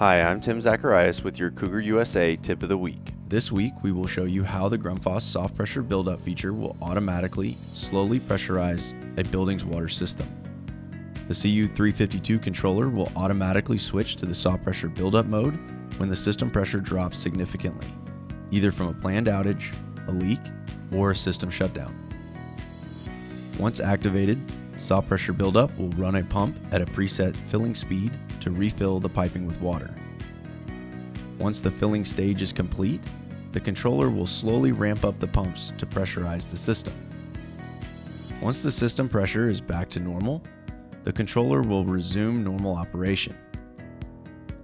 Hi, I'm Tim Zacharias with your Cougar USA Tip of the Week. This week, we will show you how the Grundfos soft pressure buildup feature will automatically, slowly pressurize a building's water system. The CU352 controller will automatically switch to the soft pressure buildup mode when the system pressure drops significantly, either from a planned outage, a leak, or a system shutdown. Once activated, soft pressure buildup will run a pump at a preset filling speed to refill the piping with water. Once the filling stage is complete, the controller will slowly ramp up the pumps to pressurize the system. Once the system pressure is back to normal, the controller will resume normal operation.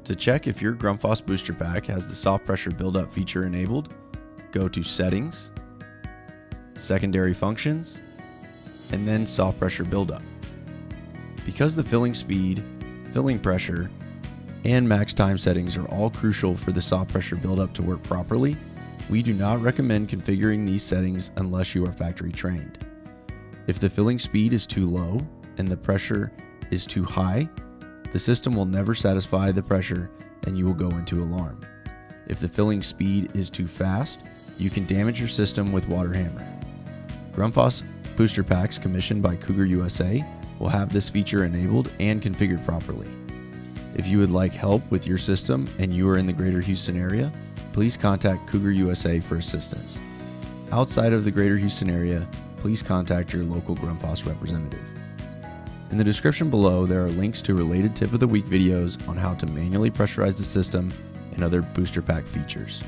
To check if your Grundfos BoosterpaQ has the soft pressure buildup feature enabled, go to Settings, Secondary Functions, and then soft pressure buildup. Because the filling speed, filling pressure, and max time settings are all crucial for the soft pressure buildup to work properly, we do not recommend configuring these settings unless you are factory trained. If the filling speed is too low and the pressure is too high, the system will never satisfy the pressure and you will go into alarm. If the filling speed is too fast, you can damage your system with water hammer. Grundfos BoosterpaQs commissioned by Cougar USA will have this feature enabled and configured properly. If you would like help with your system and you are in the greater Houston area, please contact Cougar USA for assistance. Outside of the greater Houston area, please contact your local Grundfos representative. In the description below, there are links to related tip of the week videos on how to manually pressurize the system and other BoosterpaQ features.